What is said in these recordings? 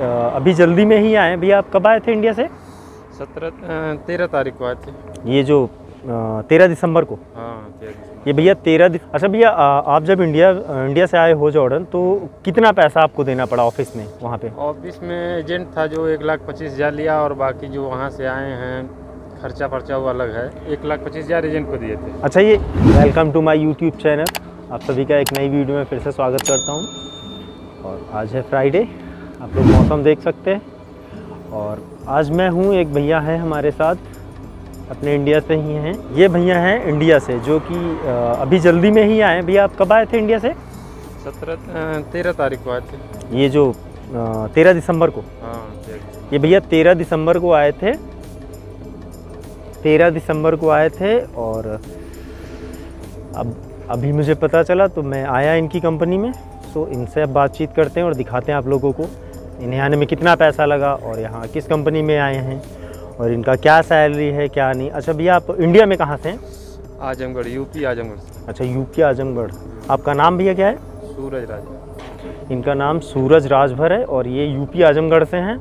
अभी जल्दी में ही आए भैया आप कब आए थे इंडिया से? सत्रह तेरह तारीख को आए थे। ये जो तेरह दिसंबर को? हाँ दिसंबर। ये भैया तेरह अच्छा भैया आप जब इंडिया इंडिया से आए हो जॉर्डन तो कितना पैसा आपको देना पड़ा ऑफ़िस में वहाँ पे? ऑफ़िस में एजेंट था जो एक लाख पच्चीस हज़ार लिया और बाकी जो वहाँ से आए हैं खर्चा पर्चा वो अलग है। एक लाख पच्चीस हज़ार एजेंट को दिए थे। अच्छा ये welcome to my YouTube channel आप सभी का एक नई वीडियो में फिर से स्वागत करता हूँ। और आज है फ्राइडे आप लोग मौसम देख सकते हैं। और आज मैं हूँ एक भैया है हमारे साथ। अपने इंडिया से ही हैं। ये भैया हैं इंडिया से जो कि अभी जल्दी में ही आए हैं। भैया आप कब आए थे इंडिया से? सत्रह तेरह तारीख को आए थे। ये जो तेरह दिसंबर को? हाँ ये भैया तेरह दिसंबर को आए थे। तेरह दिसंबर को आए थे और अब अभी मुझे पता चला तो मैं आया इनकी कंपनी में। तो इनसे अब बातचीत करते हैं और दिखाते हैं आप लोगों को। इन्हें आने में कितना पैसा लगा और यहाँ किस कंपनी में आए हैं और इनका क्या सैलरी है क्या नहीं। अच्छा भैया आप इंडिया में कहाँ से हैं? आजमगढ़ यूपी आजमगढ़। अच्छा यूपी आजमगढ़। आपका नाम भैया क्या है? सूरज राज। इनका नाम सूरज राजभर है और ये यूपी आजमगढ़ से हैं।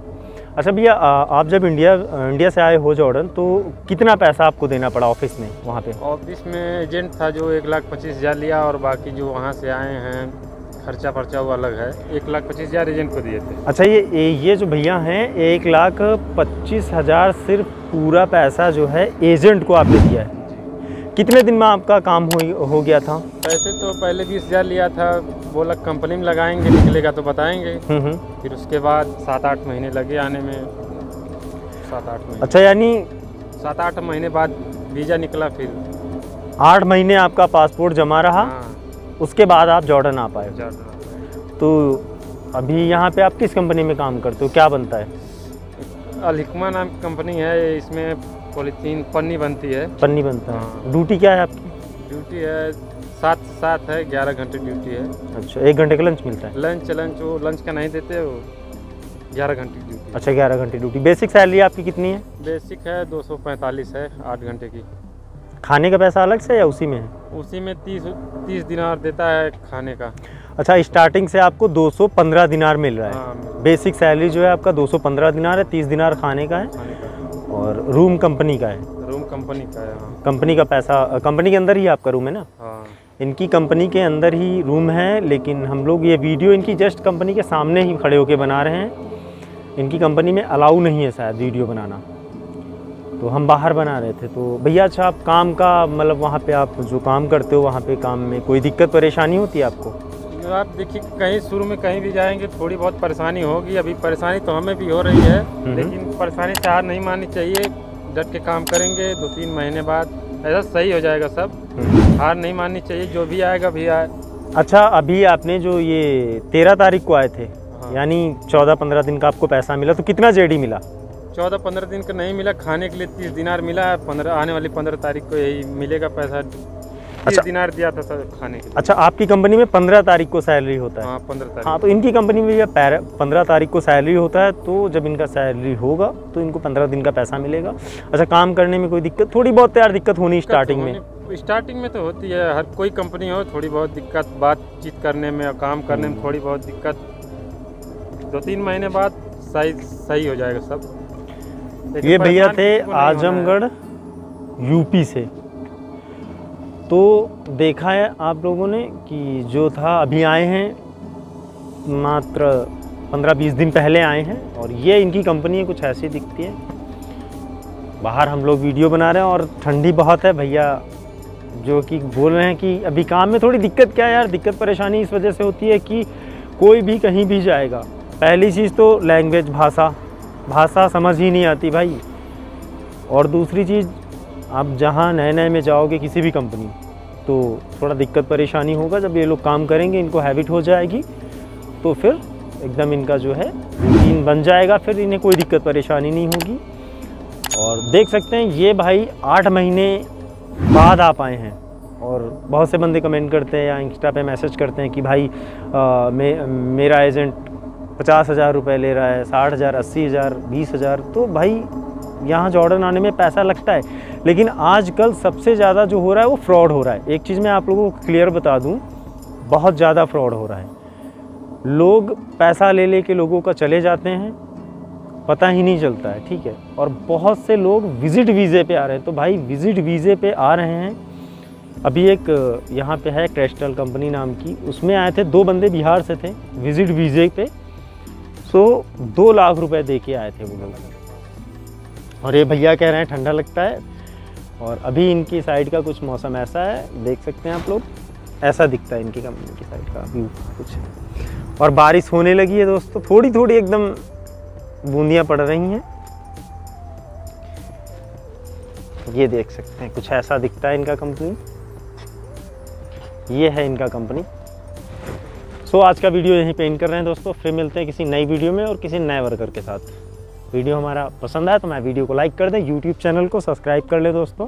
अच्छा भैया आप जब इंडिया इंडिया से आए हो जॉर्डन तो कितना पैसा आपको देना पड़ा ऑफ़िस में वहाँ पे? ऑफ़िस में एजेंट था जो एक लाख पच्चीस हज़ार लिया और बाकी जो वहाँ से आए हैं खर्चा पर्चा वो अलग है। एक लाख पच्चीस हज़ार एजेंट को दिए थे। अच्छा ये ये- जो भैया हैं एक लाख पच्चीस हज़ार सिर्फ़ पूरा पैसा जो है एजेंट को आपने दिया है। कितने दिन में आपका काम हो हो गया था? पैसे तो पहले बीस हज़ार लिया था। बोला कंपनी में लगाएँगे निकलेगा तो बताएँगे। हम्म हम्म। फिर उसके बाद सात आठ महीने लगे आने में। सात आठ महीने। अच्छा यानी सात आठ महीने बाद वीज़ा निकला फिर। आठ महीने आपका पासपोर्ट जमा रहा? हाँ। उसके बाद आप जॉर्डन आ पाए। तो अभी यहाँ पे आप किस कंपनी में काम करते हो? क्या बनता है? अलहिकमा नाम कंपनी है इसमें पॉलीथीन पन्नी बनती है। पन्नी बनता है। हाँ। ड्यूटी क्या है आपकी? ड्यूटी है सात सात है ग्यारह घंटे ड्यूटी है। अच्छा एक घंटे का लंच मिलता है? लंच लंच वो लंच का नहीं देते वो ग्यारह घंटे ड्यूटी अच्छा ग्यारह घंटे ड्यूटी। बेसिक सैलरी आपकी कितनी है? बेसिक है दो सौ पैंतालीस है आठ घंटे की। खाने का पैसा अलग से या उसी में? है उसी में तीस तीस दिनार देता है खाने का। अच्छा स्टार्टिंग से आपको 215 दिनार मिल रहा है। हाँ बेसिक सैलरी जो है आपका 215 दिनार है 30 दिनार खाने का है। खाने का और रूम कंपनी का है। रूम कंपनी का है हाँ। कंपनी का पैसा कंपनी के अंदर ही आपका रूम है ना? हाँ। इनकी कंपनी के अंदर ही रूम है लेकिन हम लोग ये वीडियो इनकी जस्ट कंपनी के सामने ही खड़े होके बना रहे हैं। इनकी कंपनी में अलाउ नहीं है शायद वीडियो बनाना। तो हम बाहर बना रहे थे। तो भैया अच्छा आप काम का मतलब वहाँ पे आप जो काम करते हो वहाँ पे काम में कोई दिक्कत परेशानी होती है आपको? आप देखिए कहीं शुरू में कहीं भी जाएँगे थोड़ी बहुत परेशानी होगी। अभी परेशानी तो हमें भी हो रही है लेकिन परेशानी से हार नहीं माननी चाहिए। डट के काम करेंगे दो तीन महीने बाद ऐसा सही हो जाएगा सब। हार नहीं माननी चाहिए जो भी आएगा भी आए। अच्छा अभी आपने जो ये तेरह तारीख को आए थे हाँ। यानी चौदह पंद्रह दिन का आपको पैसा मिला तो कितना जेडी मिला? चौदह पंद्रह दिन का नहीं मिला खाने के लिए तीस दिनार मिला है पंद्रह आने वाली पंद्रह तारीख को यही मिलेगा पैसा। तीस अच्छा। दिनार दिया था सर खाने के अच्छा आपकी कंपनी में पंद्रह तारीख को सैलरी होता है? हाँ पंद्रह तारीख हाँ तो इनकी कंपनी में भैया पंद्रह तारीख को सैलरी होता है तो जब इनका सैलरी होगा तो इनको पंद्रह दिन का पैसा मिलेगा। अच्छा काम करने में कोई दिक्कत? थोड़ी बहुत तो यार दिक्कत होनी स्टार्टिंग में। स्टार्टिंग में तो होती है हर कोई कंपनी हो थोड़ी बहुत दिक्कत बातचीत करने में और काम करने में थोड़ी बहुत दिक्कत। दो तीन महीने बाद सही सही हो जाएगा सब। ये भैया थे। आजमगढ़ यूपी से। तो देखा है आप लोगों ने कि जो था अभी आए हैं मात्र पंद्रह बीस दिन पहले आए हैं और ये इनकी कंपनी है कुछ ऐसी दिखती है। बाहर हम लोग वीडियो बना रहे हैं और ठंडी बहुत है भैया जो कि बोल रहे हैं कि अभी काम में थोड़ी दिक्कत क्या है यार दिक्कत परेशानी इस वजह से होती है कि कोई भी कहीं भी जाएगा। पहली चीज़ तो लैंग्वेज भाषा। भाषा समझ ही नहीं आती भाई। और दूसरी चीज़ आप जहाँ नए नए में जाओगे किसी भी कंपनी तो थोड़ा दिक्कत परेशानी होगा जब ये लोग काम करेंगे इनको हैबिट हो जाएगी तो फिर एकदम इनका जो है रूटीन बन जाएगा फिर इन्हें कोई दिक्कत परेशानी नहीं होगी। और देख सकते हैं ये भाई आठ महीने बाद आप आए हैं। और बहुत से बंदे कमेंट करते हैं या इंस्टा पे मैसेज करते हैं कि भाई आ, मे, मेरा एजेंट पचास हज़ार रुपये ले रहा है, साठ हज़ार, अस्सी हज़ार, बीस हज़ार। तो भाई, यहाँ जॉर्डन आने में पैसा लगता है। लेकिन आजकल सबसे ज़्यादा जो हो रहा है, वो फ्रॉड हो रहा है। एक चीज़ मैं आप लोगों को क्लियर बता दूँ, बहुत ज़्यादा फ्रॉड हो रहा है। लोग पैसा ले ले के लोगों का चले जाते हैं, पता ही नहीं चलता है, ठीक है? और बहुत से लोग विज़िट वीज़े पे आ रहे हैं। तो भाई, विज़िट वीज़े पे आ रहे हैं। अभी एक, यहाँ पे है क्रेस्टल कंपनी नाम की। उसमें आए थे, दो बंदे बिहार से थे, विज़िट वीज़े पे। सो दो लाख रुपए दे के आए थे वो लोग। और ये भैया कह रहे हैं, ठंडा लगता है। और अभी इनकी साइड का कुछ मौसम ऐसा है, देख सकते हैं आप लोग। ऐसा दिखता है इनकी कंपनी की साइड का व्यू कुछ। और बारिश होने लगी है दोस्तों थोड़ी थोड़ी एकदम बूंदियाँ पड़ रही हैं। ये देख सकते हैं, कुछ ऐसा दिखता है इनका कंपनी ये है इनका कंपनी सो आज का वीडियो यहीं पे एंड कर रहे हैं दोस्तों। फिर मिलते हैं किसी नई वीडियो में और किसी नए वर्कर के साथ। वीडियो हमारा पसंद आया तो मैं वीडियो को लाइक कर दें यूट्यूब चैनल को सब्सक्राइब कर ले दोस्तों।